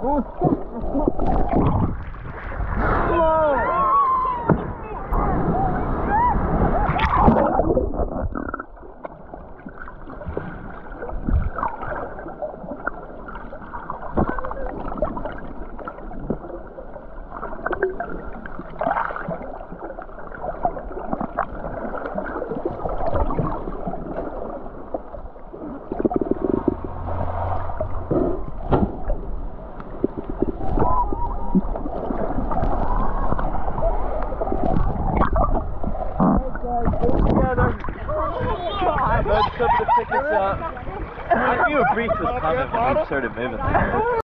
Ну, Uh, I knew a breach was coming when we started moving.